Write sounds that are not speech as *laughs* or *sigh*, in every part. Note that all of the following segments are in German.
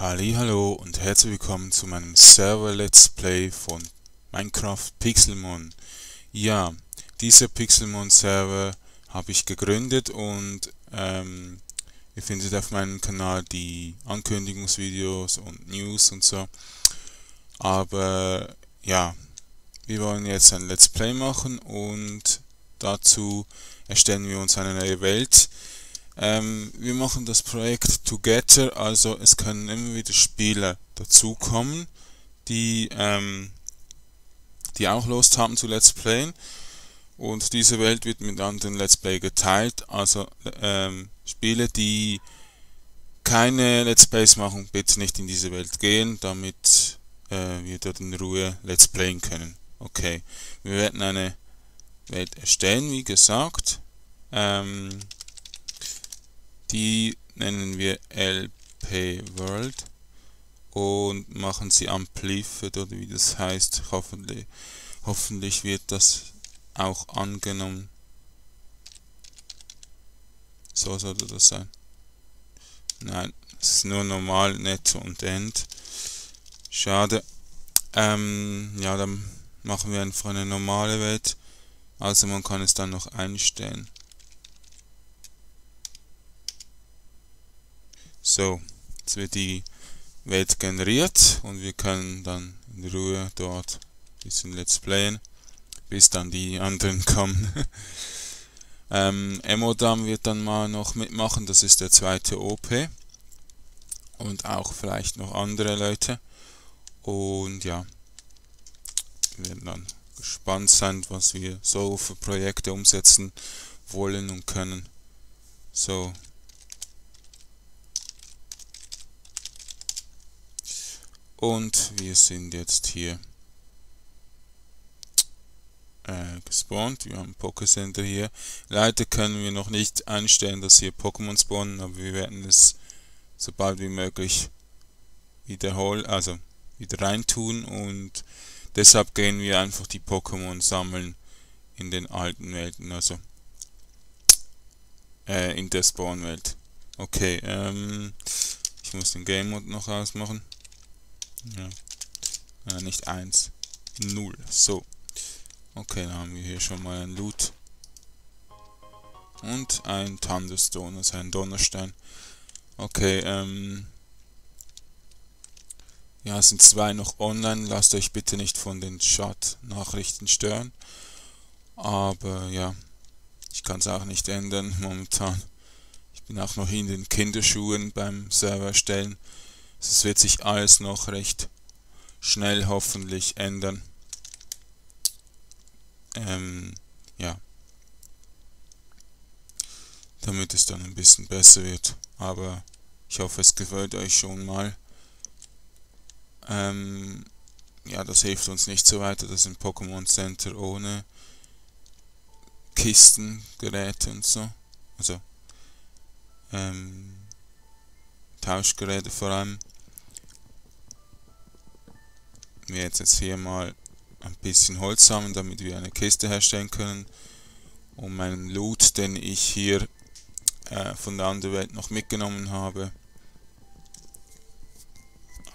Hallo und herzlich willkommen zu meinem Server Let's Play von Minecraft Pixelmon. Ja, dieser Pixelmon Server habe ich gegründet und ähm, ihr findet auf meinem Kanal die Ankündigungsvideos und News und so. Aber ja, wir wollen jetzt ein Let's Play machen und dazu erstellen wir uns eine neue Welt ähm, wir machen das Projekt Together, also es können immer wieder Spieler dazukommen, die, ähm, die auch Lust haben zu Let's Playen. Und diese Welt wird mit anderen Let's Play geteilt, also ähm, Spiele, die keine Let's Plays machen, bitte nicht in diese Welt gehen, damit äh, wir dort in Ruhe Let's Playen können. Okay, wir werden eine Welt erstellen, wie gesagt. Ähm, die nennen wir LP World und machen sie amplified oder wie das heißt. Hoffentlich, hoffentlich wird das auch angenommen. So sollte das sein. Nein, es ist nur normal, netto und end. Schade. Ähm, ja, dann machen wir einfach eine normale Welt. Also man kann es dann noch einstellen. So, jetzt wird die Welt generiert und wir können dann in Ruhe dort ein bisschen Let's Playen, bis dann die anderen *laughs* kommen. ähm, Emodam wird dann mal noch mitmachen, das ist der zweite OP. Und auch vielleicht noch andere Leute. Und ja, wir werden dann gespannt sein, was wir so für Projekte umsetzen wollen und können. So, Und wir sind jetzt hier äh, gespawnt. Wir haben Poké Center hier. Leider können wir noch nicht einstellen, dass hier Pokémon spawnen, aber wir werden es so bald wie möglich wiederholen, also wieder reintun und deshalb gehen wir einfach die Pokémon sammeln in den alten Welten, also äh, in der Spawn-Welt. Okay, ähm, ich muss den Game Mode noch ausmachen. Ja. ja nicht 1. 0. So. Okay, dann haben wir hier schon mal ein Loot. Und ein Thunderstone, also ein Donnerstein. Okay, ähm... Ja, es sind zwei noch online. Lasst euch bitte nicht von den Chat-Nachrichten stören. Aber ja, ich kann es auch nicht ändern momentan. Ich bin auch noch in den Kinderschuhen beim Server stellen. Es wird sich alles noch recht schnell hoffentlich ändern. Ähm, ja. Damit es dann ein bisschen besser wird. Aber ich hoffe, es gefällt euch schon mal. Ähm, ja, das hilft uns nicht so weiter. Das ist Pokémon Center ohne Kisten, Geräte und so. Also, ähm, Tauschgeräte vor allem. Wir jetzt, jetzt hier mal ein bisschen Holz sammeln, damit wir eine Kiste herstellen können, um meinen Loot, den ich hier äh, von der anderen Welt noch mitgenommen habe,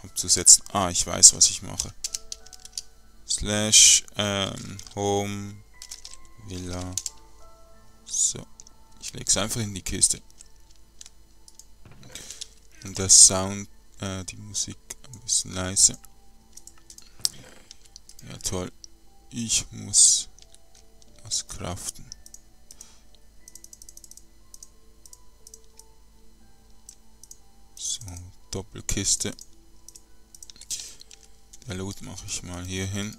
abzusetzen. Ah, ich weiß, was ich mache. Slash ähm, Home Villa. So, ich lege es einfach in die Kiste und der Sound, äh, die Musik ein bisschen leise. Ja toll. Ich muss was craften. So, Doppelkiste. Der Loot mache ich mal hier hin.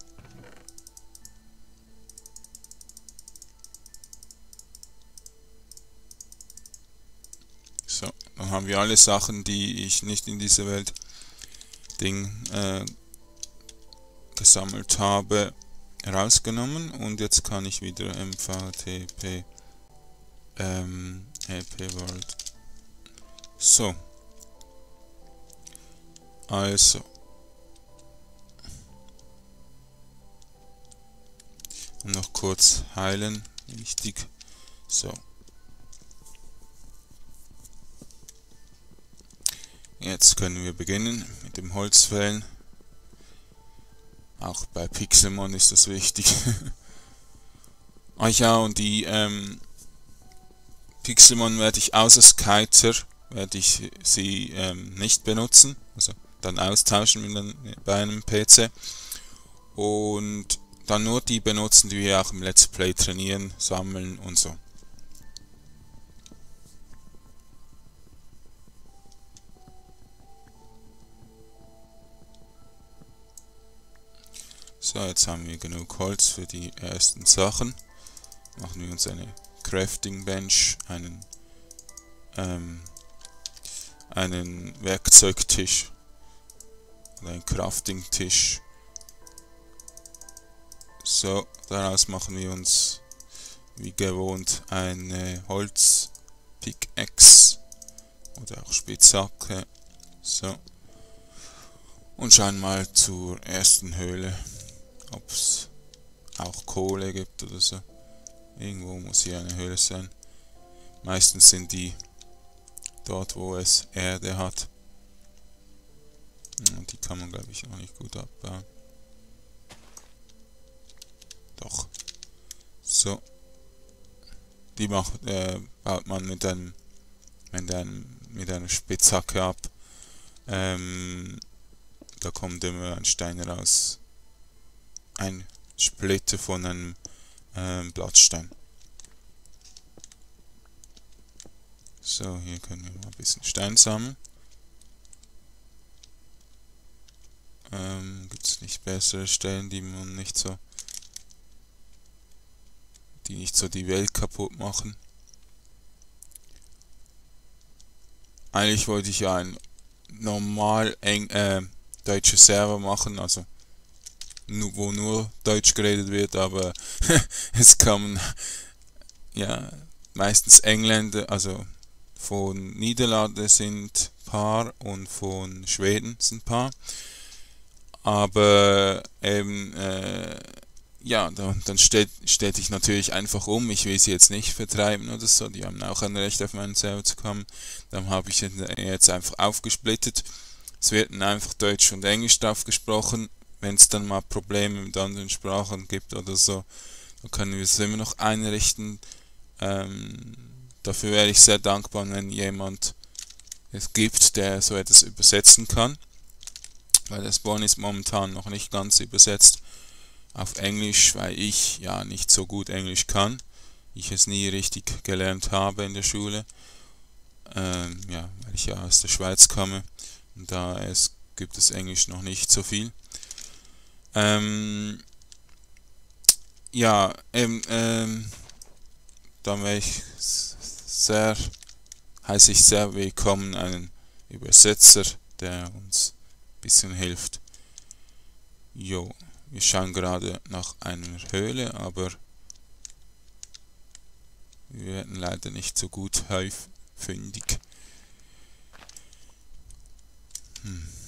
Haben wir alle Sachen, die ich nicht in dieser Welt Ding äh, gesammelt habe, rausgenommen und jetzt kann ich wieder mvtp ähm, LP World. So. Also. noch kurz heilen. Wichtig. So. Jetzt können wir beginnen mit dem Holzfällen. Auch bei Pixelmon ist das wichtig. Ach *laughs* ja, und die ähm, Pixelmon werde ich außer Skyzer werde ich sie ähm, nicht benutzen, also dann austauschen bei einem PC und dann nur die benutzen, die wir auch im Let's Play trainieren, sammeln und so. So, jetzt haben wir genug Holz für die ersten Sachen. Machen wir uns eine Crafting Bench, einen, ähm, einen Werkzeugtisch oder einen Crafting Tisch. So, daraus machen wir uns wie gewohnt eine Holz Pickaxe oder auch Spitzhacke. So. Und schauen mal zur ersten Höhle, ob es auch Kohle gibt oder so. Irgendwo muss hier eine Höhle sein. Meistens sind die dort, wo es Erde hat. Und die kann man, glaube ich, noch nicht gut abbauen. Doch. So. Die macht, äh, baut man mit einem, mit einem, mit einer Spitzhacke ab. Ähm, da kommt immer ein Stein raus. Ein Splitter von einem ähm, Blattstein. So, hier können wir mal ein bisschen Stein sammeln. Ähm, Gibt es nicht bessere Stellen, die man nicht so die nicht so die Welt kaputt machen. Eigentlich wollte ich ja ein normal eng äh, deutsches Server machen, also wo nur Deutsch geredet wird, aber *laughs* es kamen ja meistens Engländer, also von Niederlande sind paar und von Schweden sind paar. Aber eben, äh, ja, dann, dann stellt, stellte ich natürlich einfach um. Ich will sie jetzt nicht vertreiben oder so. Die haben auch ein Recht auf meinen Server zu kommen. Dann habe ich jetzt einfach aufgesplittet. Es werden einfach Deutsch und Englisch drauf gesprochen wenn es dann mal Probleme mit anderen Sprachen gibt oder so, dann können wir es immer noch einrichten. Ähm, dafür wäre ich sehr dankbar, wenn jemand es gibt, der so etwas übersetzen kann. Weil das Spawn ist momentan noch nicht ganz übersetzt auf Englisch, weil ich ja nicht so gut Englisch kann. Ich es nie richtig gelernt habe in der Schule. Ähm, ja, weil ich ja aus der Schweiz komme. Und da es gibt es Englisch noch nicht so viel. Ähm, ja, ähm, ähm, da wäre ich sehr, heiße ich sehr willkommen einen Übersetzer, der uns ein bisschen hilft. Jo, wir schauen gerade nach einer Höhle, aber wir werden leider nicht so gut fündig. Hm.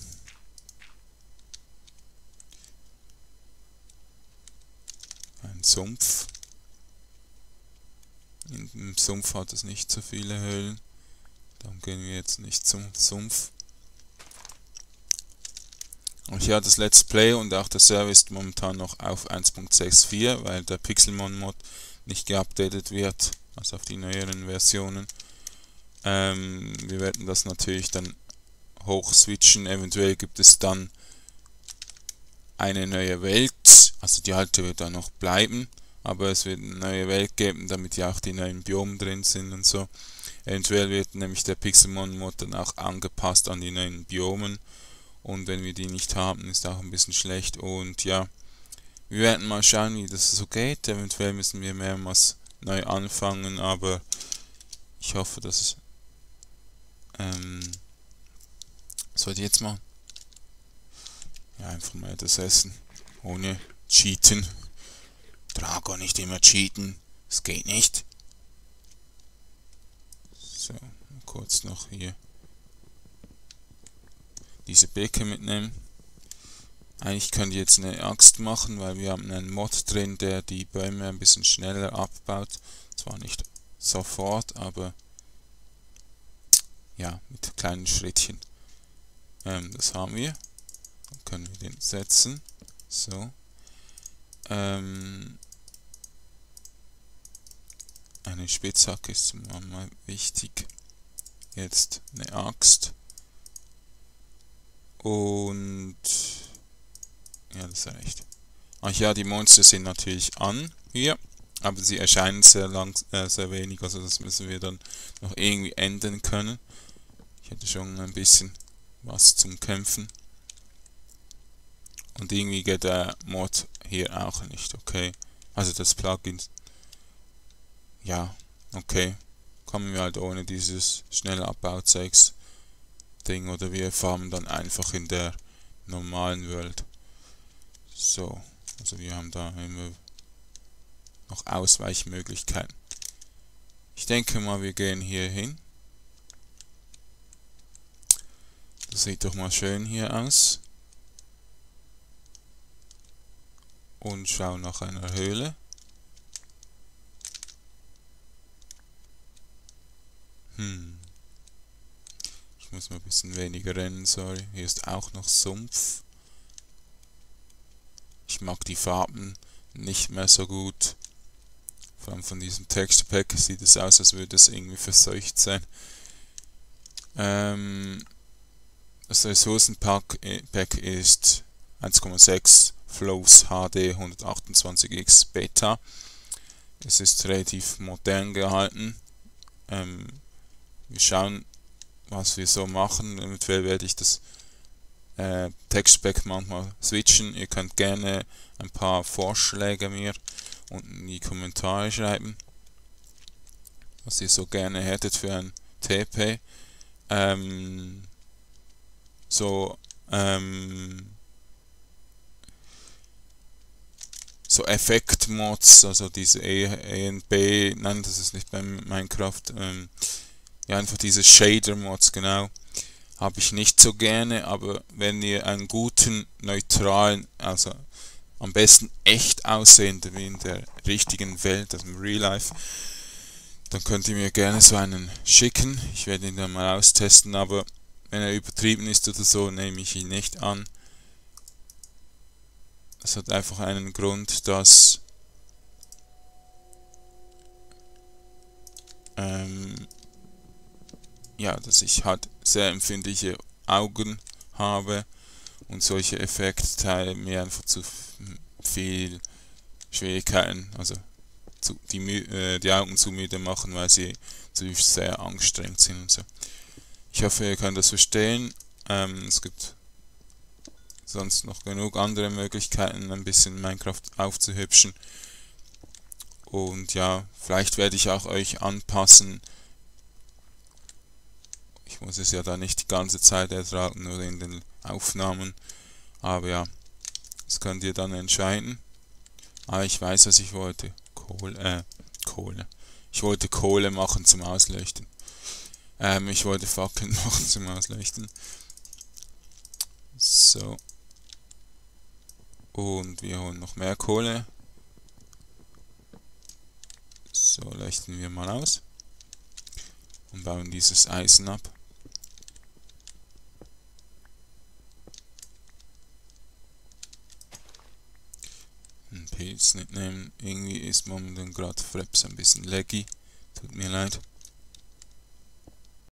Sumpf. Im Sumpf hat es nicht so viele Höhlen. Dann gehen wir jetzt nicht zum Sumpf. Und hier das Let's Play und auch der Server ist momentan noch auf 1.64, weil der Pixelmon Mod nicht geupdatet wird, also auf die neueren Versionen. Ähm, wir werden das natürlich dann hoch switchen. Eventuell gibt es dann eine neue Welt, also die alte wird dann noch bleiben, aber es wird eine neue Welt geben, damit ja auch die neuen Biome drin sind und so. Eventuell wird nämlich der Pixelmon-Mod dann auch angepasst an die neuen Biomen und wenn wir die nicht haben, ist auch ein bisschen schlecht und ja, wir werden mal schauen, wie das so geht. Eventuell müssen wir mehrmals neu anfangen, aber ich hoffe, dass es ähm, sollte jetzt mal ja, einfach mal das essen. Ohne cheaten. Drago nicht immer cheaten. Es geht nicht. So, kurz noch hier diese Bäcke mitnehmen. Eigentlich könnt ihr jetzt eine Axt machen, weil wir haben einen Mod drin, der die Bäume ein bisschen schneller abbaut. Zwar nicht sofort, aber ja, mit kleinen Schrittchen. Ähm, das haben wir. Dann können wir den setzen. So. Ähm, eine Spitzhacke ist mal wichtig. Jetzt eine Axt. Und ja, das reicht. Ach ja, die Monster sind natürlich an hier, aber sie erscheinen sehr lang, äh, sehr wenig, also das müssen wir dann noch irgendwie ändern können. Ich hätte schon ein bisschen was zum Kämpfen. Und irgendwie geht der Mod hier auch nicht, okay. Also das Plugin. Ja, okay. Kommen wir halt ohne dieses schnelle Abbauzeugs Ding oder wir farmen dann einfach in der normalen Welt. So, also wir haben da immer noch Ausweichmöglichkeiten. Ich denke mal, wir gehen hier hin. Das sieht doch mal schön hier aus. Und schauen nach einer Höhle. Hm. Ich muss mal ein bisschen weniger rennen, sorry. Hier ist auch noch Sumpf. Ich mag die Farben nicht mehr so gut. Vor allem von diesem Texture Pack sieht es aus, als würde es irgendwie verseucht sein. Ähm, das Ressourcenpack äh, ist 1,6 Flows HD 128X Beta. Es ist relativ modern gehalten. Ähm, wir schauen, was wir so machen. Eventuell werde ich das äh, Textspec manchmal switchen. Ihr könnt gerne ein paar Vorschläge mir unten in die Kommentare schreiben, was ihr so gerne hättet für ein TP. Ähm, so ähm, so Effekt-Mods, also diese E, e nein, das ist nicht beim Minecraft, ähm, ja, einfach diese Shader-Mods, genau, habe ich nicht so gerne, aber wenn ihr einen guten, neutralen, also am besten echt aussehende, wie in der richtigen Welt, also im Real Life, dann könnt ihr mir gerne so einen schicken. Ich werde ihn dann mal austesten, aber wenn er übertrieben ist oder so, nehme ich ihn nicht an. Es hat einfach einen Grund, dass ähm, ja, dass ich halt sehr empfindliche Augen habe und solche Effektteile mir einfach zu viel Schwierigkeiten, also zu, die, äh, die Augen zu müde machen, weil sie zu sehr angestrengt sind und so. Ich hoffe, ihr könnt das verstehen. Ähm, es gibt sonst noch genug andere Möglichkeiten, ein bisschen Minecraft aufzuhübschen. Und ja, vielleicht werde ich auch euch anpassen. Ich muss es ja da nicht die ganze Zeit ertragen, nur in den Aufnahmen. Aber ja, das könnt ihr dann entscheiden. Aber ich weiß, was ich wollte. Kohle, äh, Kohle. Ich wollte Kohle machen zum Ausleuchten. Ähm, ich wollte Fackeln *laughs* machen zum Ausleuchten. So. Und wir holen noch mehr Kohle. So, leuchten wir mal aus. Und bauen dieses Eisen ab. Ein Pilz nicht nehmen. Irgendwie ist momentan gerade Fraps ein bisschen laggy. Tut mir leid.